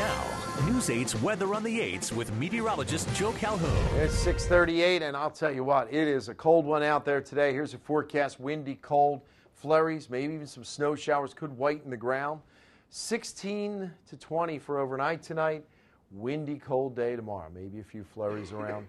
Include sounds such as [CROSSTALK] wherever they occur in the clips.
Now, News 8's Weather on the 8s with meteorologist Joe Calhoun. It's 638, and I'll tell you what, it is a cold one out there today. Here's a forecast windy, cold, flurries, maybe even some snow showers could whiten the ground. 16 to 20 for overnight tonight. Windy, cold day tomorrow. Maybe a few flurries around.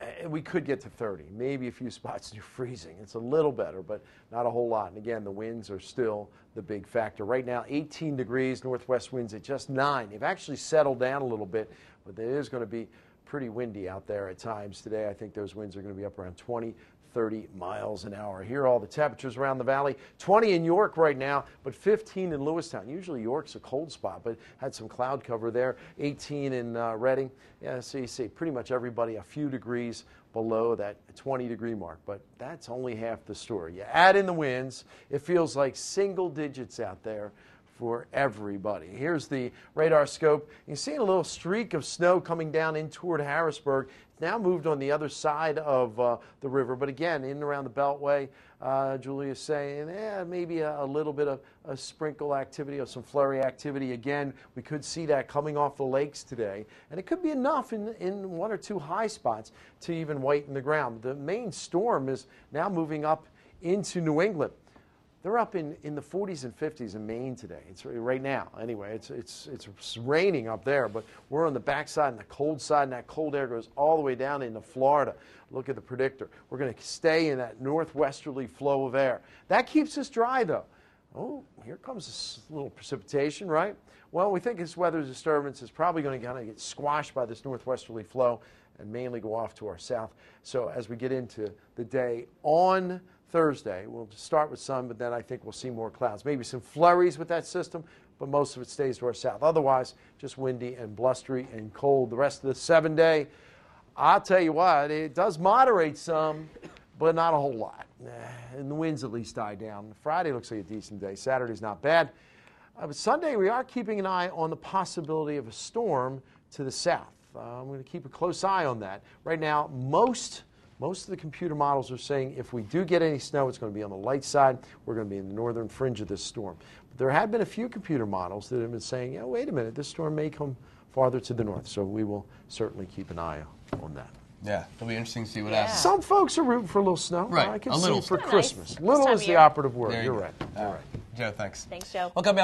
And we could get to 30, maybe a few [LAUGHS] spots near freezing. It's a little better, but not a whole lot. And again, the winds are still the big factor. Right now, 18 degrees, northwest winds at just 9. They've actually settled down a little bit, but there is going to be pretty windy out there at times today. I think those winds are going to be up around 20, 30 miles an hour. Here are all the temperatures around the valley. 20 in York right now, but 15 in Lewistown. Usually York's a cold spot, but had some cloud cover there. 18 in uh, Reading. Yeah, so you see pretty much everybody a few degrees below that 20 degree mark, but that's only half the story. You add in the winds, it feels like single digits out there for everybody. Here's the radar scope. You see a little streak of snow coming down in toward Harrisburg. It's now moved on the other side of uh, the river, but again, in and around the Beltway, uh, Julia's saying, eh, maybe a, a, little bit of a sprinkle activity or some flurry activity. Again, we could see that coming off the lakes today, and it could be enough in, in one or two high spots to even whiten the ground. The main storm is now moving up into New England. They're up in, in the 40s and 50s in Maine today. It's right now. Anyway, it's, it's, it's raining up there, but we're on the backside and the cold side, and that cold air goes all the way down into Florida. Look at the predictor. We're going to stay in that northwesterly flow of air. That keeps us dry, though. Oh, here comes this little precipitation, right? Well, we think this weather disturbance is probably going to kind of get squashed by this northwesterly flow and mainly go off to our south. So as we get into the day on Thursday. We'll start with sun, but then I think we'll see more clouds. Maybe some flurries with that system, but most of it stays to our south. Otherwise, just windy and blustery and cold. The rest of the seven day, I'll tell you what, it does moderate some, but not a whole lot. And the winds at least die down. Friday looks like a decent day. Saturday's not bad. Uh, but Sunday, we are keeping an eye on the possibility of a storm to the south. Uh, I'm going to keep a close eye on that. Right now, most most of the computer models are saying if we do get any snow, it's going to be on the light side. We're going to be in the northern fringe of this storm. But there have been a few computer models that have been saying, yeah, wait a minute, this storm may come farther to the north. So we will certainly keep an eye on that. Yeah, it'll be interesting to see what Yeah. happens. Some folks are rooting for a little snow. Right, I can a see little. it for Kinda nice Christmas. Little is the operative word. There you You're go. right. All You're right. right. Joe, thanks. Thanks, Joe. Well, coming up.